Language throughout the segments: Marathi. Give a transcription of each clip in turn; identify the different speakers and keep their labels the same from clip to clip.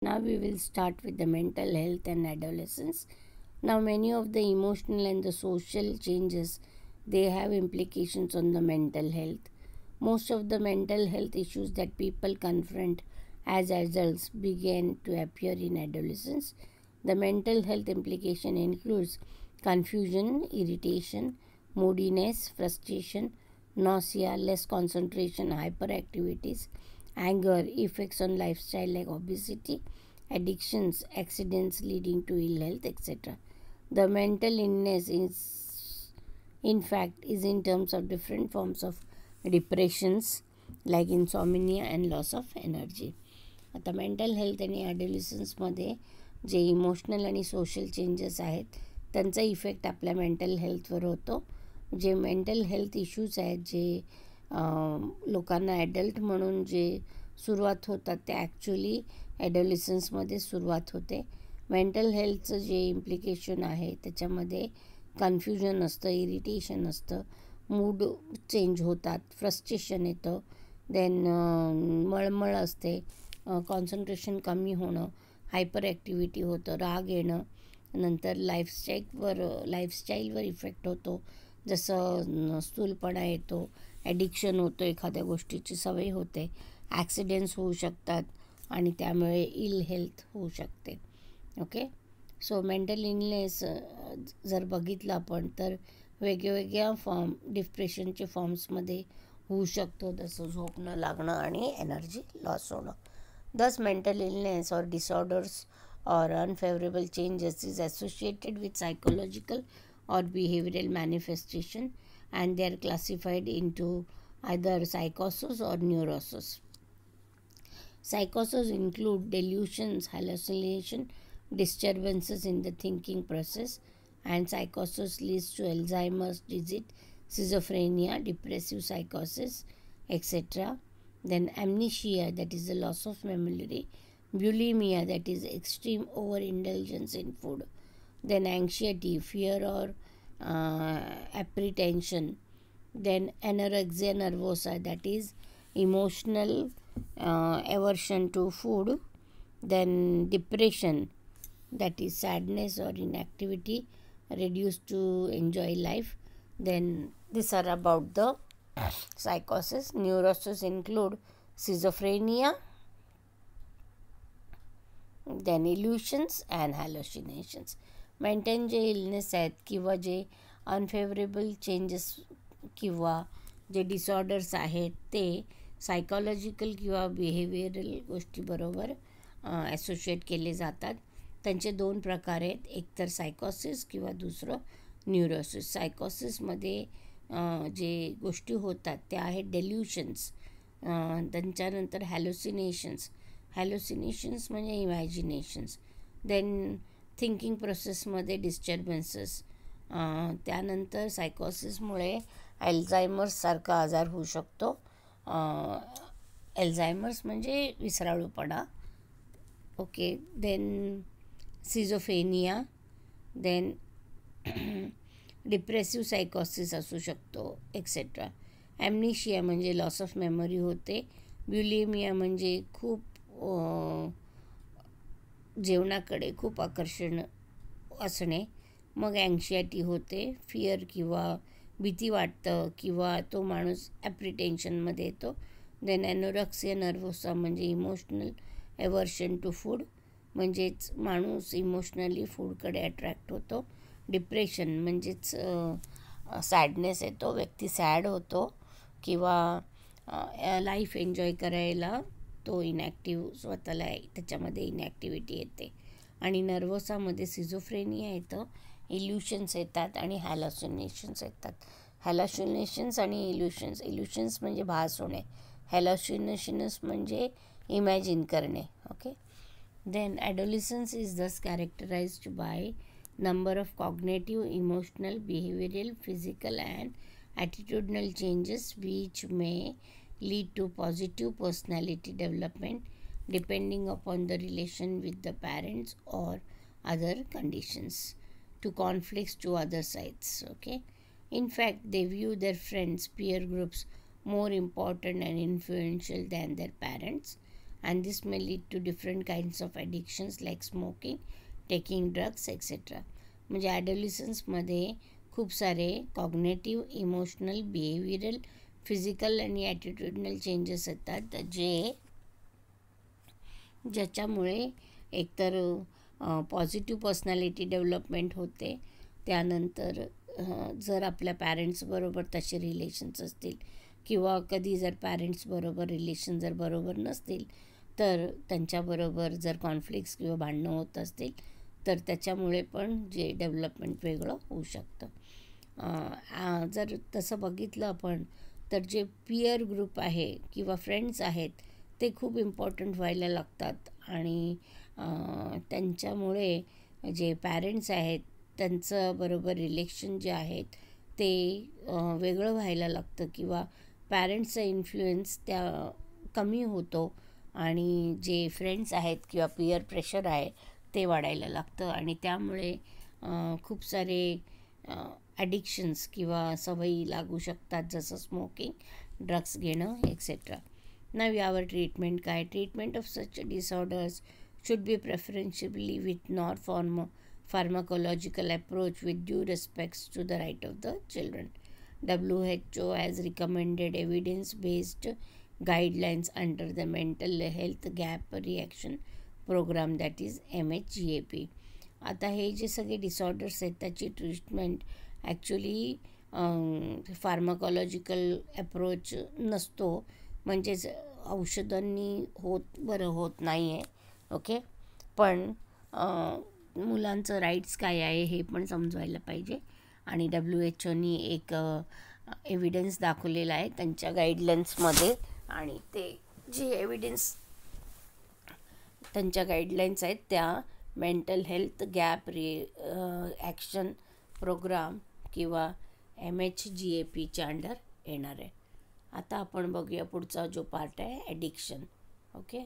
Speaker 1: Now we will start with the mental health and adolescence. Now many of the emotional and the social changes they have implications on the mental health. Most of the mental health issues that people confront as adults begin to appear in adolescence. The mental health implication includes confusion, irritation, moodiness, frustration, nausea, less concentration, hyperactivities, anger, effects on lifestyle like obesity, addictions, accidents leading to ill health, etc. The mental illness is, in fact, is in terms of different forms of depressions like insomnia and loss of energy. आता मेंटल हेल्थ आणि ॲडोलिसन्समध्ये जे इमोशनल आणि सोशल चेंजेस आहेत त्यांचा इफेक्ट आपल्या मेंटल हेल्थवर होतो जे मेंटल हेल्थ इश्यूज आहेत जे लोकांना ॲडल्ट म्हणून जे सुरुवात होतात ते ॲक्च्युली ॲडोलिसन्समध्ये सुरुवात होते. मेंटल हेल्थचं जे इम्प्लिकेशन आहे त्याच्यामध्ये कन्फ्युजन असतं इरिटेशन असतं मूड चेंज होतात फ्रस्ट्रेशन येतं देन मळमळ असते कॉन्सन्ट्रेशन कमी होणं हायपर ॲक्टिव्हिटी होतं राग येणं नंतर लाईफस्टाईलवर लाईफस्टाईलवर इफेक्ट होतो. जसं स्थूलपणा येतो ॲडिक्शन होतं एखाद्या गोष्टीची सवय होते. ॲक्सिडेंट्स होऊ शकतात आणि त्यामुळे इल हेल्थ होऊ शकते. ओके सो मेंटल इलनेस जर बघितलं आपण तर वेगवेगळ्या फॉर्म डिप्रेशनचे फॉर्म्समध्ये होऊ शकतो. जसं झोप न लागणं आणि एनर्जी लॉस होणं. दस मेंटल इलनेस और disorders or unfavourable changes is associated with psychological or behavioural manifestation and they are classified into either psychosis or neurosis. Psychosis include delusions, hallucination, disturbances in the thinking process, and psychosis leads to Alzheimer's disease, schizophrenia, depressive psychosis, etc. Then amnesia, that is the loss of memory, bulimia, that is extreme overindulgence in food, then anxiety, fear or uh, apprehension then anorexia nervosa that is emotional uh, aversion to food then depression that is sadness or inactivity reduced to enjoy life then these are about the psychosis. Neuroses include schizophrenia then illusions and hallucinations. Mental जे इलनेस आहेत किंवा जे अनफेवरेबल चेंजेस किंवा जे डिसऑर्डर्स आहेत ते सायकॉलॉजिकल किंवा बिहेवियरल गोष्टीबरोबर ॲसोशिएट केले जातात. त्यांचे दोन प्रकार आहेत. एकतर सायकॉसिस किंवा दुसरं न्यूरोसिस सायकॉसिसमध्ये जे गोष्टी होतात त्या आहेत डेल्युशन्स त्यांच्यानंतर हॅलोसिनेशन्स हॅलोसिनेशन्स म्हणजे इमॅजिनेशन्स देन थिंकिंग प्रोसेसमध्ये डिस्टर्बन्सेस त्यानंतर सायकोसिसमुळे अल्झायमर्ससारखा आजार होऊ शकतो. एल्झायमर्स म्हणजे विसराळूपणा. Okay then schizophrenia then depressive सायकॉसिस असू शकतो एक्सेट्रा ॲमनिशिया म्हणजे लॉस ऑफ मेमरी होते. ब्युलेमिया म्हणजे खूप जेवणाकडे खूप आकर्षण असणे मग अँक्झायटी होते फिअर किंवा भीती वाटतं किंवा तो माणूस ॲप्रिटेन्शनमध्ये येतो. देन ॲनोरक्सिया नर्वोसा म्हणजे इमोशनल एवर्शन टू फूड म्हणजेच माणूस इमोशनली फूडकडे अट्रॅक्ट होतो. डिप्रेशन म्हणजेच सॅडनेस येतो व्यक्ती सॅड होतो किंवा लाईफ एन्जॉय करायला तो इनॅक्टिव्ह स्वतःला त्याच्यामध्ये इनॅक्टिव्हिटी येते. आणि नर्वसामध्ये सिझोफ्रेनिया येतं. इल्युशन्स येतात आणि हॅलॉसिनेशन्स येतात. हॅलॉसिनेशन्स आणि इल्युशन्स इल्युशन्स म्हणजे भास होणे. हॅलॉसिनेशन्स म्हणजे इमॅजिन करणे. Okay then adolescence is thus characterised by number of cognitive emotional behavioural physical and attitudinal changes which may lead to positive personality development depending upon the relation with the parents or other conditions to conflicts to other sides okay in fact they view their friends peer groups more important and influential than their parents and this may lead to different kinds of addictions like smoking taking drugs etcetera म्हणजे ॲडोलिसन्समध्ये खूप सारे कॉग्नेटिव्ह इमोशनल बिहेवियरल फिजिकल आणि ॲटिट्यूडनल चेंजेस येतात. जे ज्याच्यामुळे एकतर पॉझिटिव्ह पर्सनॅलिटी डेव्हलपमेंट होते. त्यानंतर जर आपल्या पॅरेंट्सबरोबर तसे रिलेशन्स असतील किंवा कधी जर पॅरेंट्सबरोबर रिलेशन जर बरोबर नसतील तर त्यांच्याबरोबर जर कॉन्फ्लिक्ट्स किंवा भांडणं होत असतील तर त्याच्यामुळे पण जे डेव्हलपमेंट वेगळं होऊ शकतं. जर तसं बघितलं आपण तर जे पियर ग्रुप आहे किंवा फ्रेंड्स आहेत ते खूप इम्पॉर्टंट व्हायला लागतात. आणि त्यांच्यामुळे जे पॅरेंट्स आहेत त्यांचं बरोबर रिलेक्शन जे आहेत ते वेगळं व्हायला लागतं किंवा पॅरेंट्सचा इन्फ्लुएन्स त्या कमी होतो आणि जे फ्रेंड्स आहेत किंवा पियर प्रेशर आहे ते वाढायला लागतं. आणि त्यामुळे खूप सारे ॲडिक्शन्स किंवा सवयी लागू शकतात जसं स्मोकिंग ड्रग्स घेणं एक्सेट्रा ना यावर ट्रीटमेंट काय? Treatment of such disorders should be preferentially with nor form pharmacological approach with due respects to the right of the children W H O has recommended evidence based guidelines under the mental health gap reaction programme that is M H G A P आता हे जे सगळे डिसऑर्डर्स आहेत त्याची ट्रीटमेंट ॲक्च्युली फार्माकॉलॉजिकल ॲप्रोच नसतो. म्हणजेच औषधांनी होत बरं होत नाही आहे ओके पण मुलांचं राईट्स काय आहे हे पण समजवायला पाहिजे. आणि डब्ल्यू एच ओनी एक एव्हिडन्स दाखवलेला आहे त्यांच्या गाईडलाईन्समध्ये आणि ते जे एव्हिडन्स त्यांच्या गाईडलाईन्स आहेत त्या Mental health gap reaction programme किंवा एम एच जी ए पीच्या अंडर येणार आहे आता आपण बघूया पुढचा जो पार्ट आहे addiction okay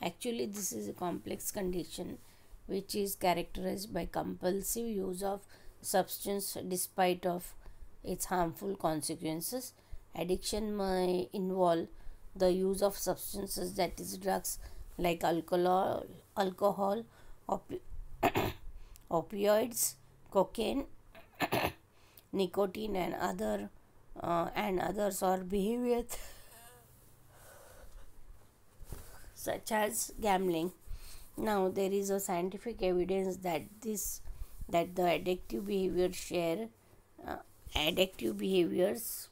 Speaker 1: Actually, this is a complex condition which is characterized by compulsive use of substance despite of its harmful consequences. Addiction may involve the use of substances that is drugs like alcohol, alcohol opi opioids, cocaine, nicotine and other uh, and others or behaviors such as gambling. Now there is a scientific evidence that this that the addictive behavior share uh, addictive behaviors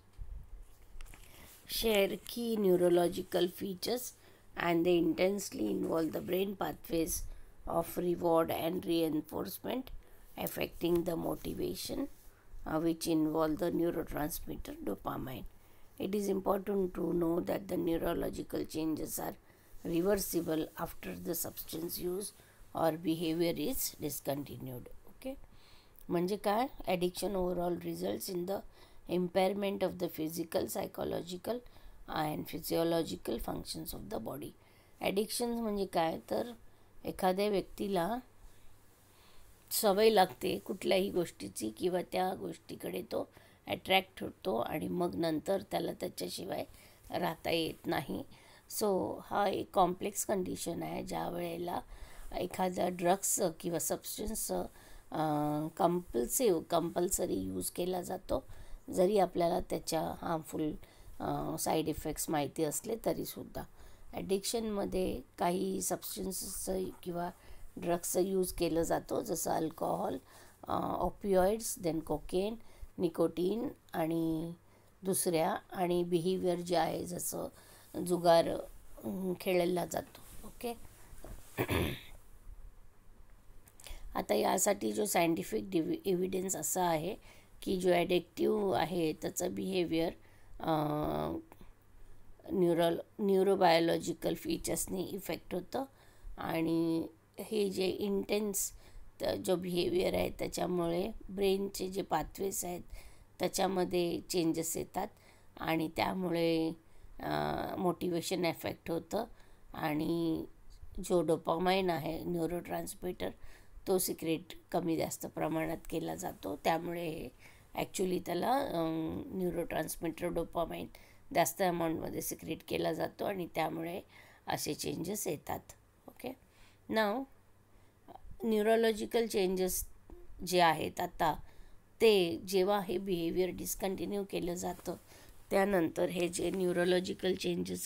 Speaker 1: share key neurological features and they intensely involve the brain pathways of reward and reinforcement affecting the motivation uh, which involve the neurotransmitter dopamine it is important to know that the neurological changes are reversible after the substance use or behavior is discontinued okay म्हणजे काय addiction overall results in the impairment of the physical psychological and physiological functions of the body addictions म्हणजे काय तर एखाद्या व्यक्तीला सवय लागते कुठल्याही गोष्टीची किंवा त्या गोष्टीकडे तो ॲट्रॅक्ट होतो आणि मग नंतर त्याला त्याच्याशिवाय राहता येत नाही. सो हा एक कॉम्प्लेक्स कंडिशन आहे ज्या वेळेला एखाद्या ड्रग्सचं किंवा सबस्टन्स कंपल्सिव्ह कंपल्सरी यूज केला जातो. जरी आपल्याला त्याच्या हार्मफुल साईड इफेक्ट्स माहिती असले तरीसुद्धा. ॲडिक्शनमध्ये काही सबस्टन्सचं किंवा ड्रग्सचं यूज केलं जातो. जसं alcohol opioids then cocaine nicotine आणि दुसऱ्या आणि बिहेवियर जे आहे जसं जुगार खेळला जातो. ओके आता यासाठी जो सायंटिफिक डिवि एव्हिडन्स असा आहे की जो ॲडिक्टिव्ह आहे त्याचं बिहेवियर न्यूरल न्यूरोबायोलॉजिकल फीचर्सनी इफेक्ट होतं. आणि हे जे इंटेन्स जो बिहेवियर आहे त्याच्यामुळे ब्रेनचे जे पाथवेज आहेत त्याच्यामध्ये चेंजेस येतात. आणि त्यामुळे मोटिवेशन एफेक्ट होतं. आणि जो डोपामाइन आहे न्यूरो ट्रान्समिटर तो सिक्रेट कमी जास्त प्रमाणात केला जातो. त्यामुळे ॲक्च्युली त्याला न्यूरो ट्रान्समिटर डोपामाइन जास्त अमाऊंटमध्ये सिक्रेट केला जातो आणि त्यामुळे असे चेंजेस येतात. ओके नाव न्यूरोलॉजिकल चेंजेस जे आहेत आता ते जेव्हा हे बिहेवियर डिस्कंटिन्यू केलं जातं त्यानंतर हे जे न्यूरोलॉजिकल चेंजेस